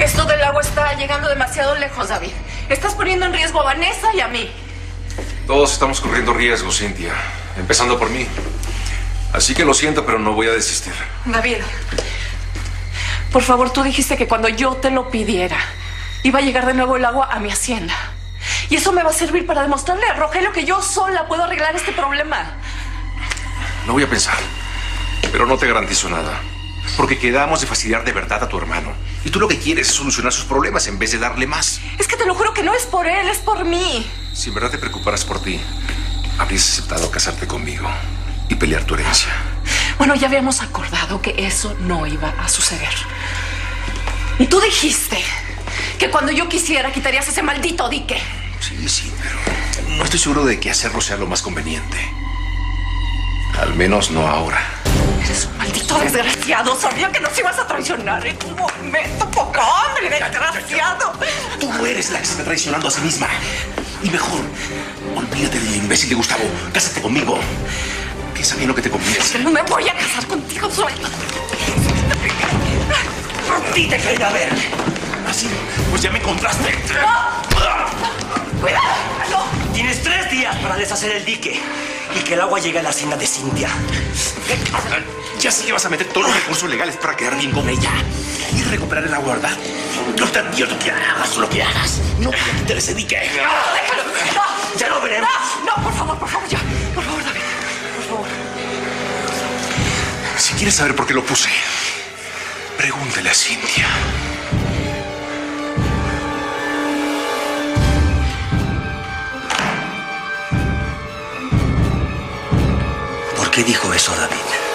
Esto del agua está llegando demasiado lejos, David. Estás poniendo en riesgo a Vanessa y a mí. Todos estamos corriendo riesgo, Cintia. Empezando por mí. Así que lo siento, pero no voy a desistir. David, por favor, tú dijiste que cuando yo te lo pidiera, iba a llegar de nuevo el agua a mi hacienda. Y eso me va a servir para demostrarle a Rogelio que yo sola puedo arreglar este problema. No voy a pensar. Pero no te garantizo nada. Porque quedamos de fastidiar de verdad a tu hermano. Y tú lo que quieres es solucionar sus problemas en vez de darle más. Es que te lo juro que no es por él, es por mí. Si en verdad te preocuparas por ti, habrías aceptado casarte conmigo y pelear tu herencia. Bueno, ya habíamos acordado que eso no iba a suceder. Y tú dijiste que cuando yo quisiera quitarías ese maldito dique. Sí, sí, pero no estoy seguro de que hacerlo sea lo más conveniente. Al menos no ahora. Maldito desgraciado. Sabía que nos ibas a traicionar en un momento. Poca hombre, desgraciado. Tú eres la que se está traicionando a sí misma. Y mejor, olvídate del imbécil de Gustavo. Cásate conmigo. Piensa bien lo que te conviene. No me voy a casar contigo. A ti te quería ver. Así, pues ya me encontraste. ¡Cuidado! ¡No! Tienes tres días para deshacer el dique y que el agua llegue a la hacienda de Cintia. Ya sé que vas a meter todos los recursos legales para quedar bien con ella y recuperar el agua, ¿verdad? No te advierto que hagas lo que hagas. No voy a quitar ese dique. ¡No, déjalo! ¡No! Ya lo veremos. ¡No! ¡No, por favor, por favor, ya! Por favor, David. Por favor. Si quieres saber por qué lo puse, pregúntale a Cintia. ¿Por qué dijo eso, David?